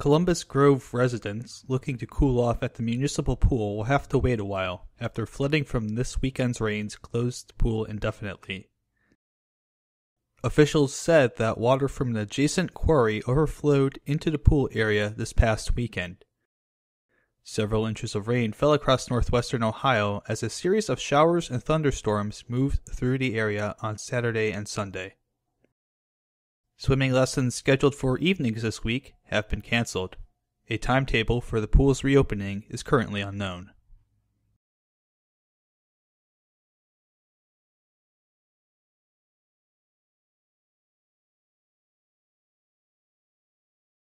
Columbus Grove residents looking to cool off at the municipal pool will have to wait a while after flooding from this weekend's rains closed the pool indefinitely. Officials said that water from an adjacent quarry overflowed into the pool area this past weekend. Several inches of rain fell across northwestern Ohio as a series of showers and thunderstorms moved through the area on Saturday and Sunday. Swimming lessons scheduled for evenings this week have been canceled. A timetable for the pool's reopening is currently unknown.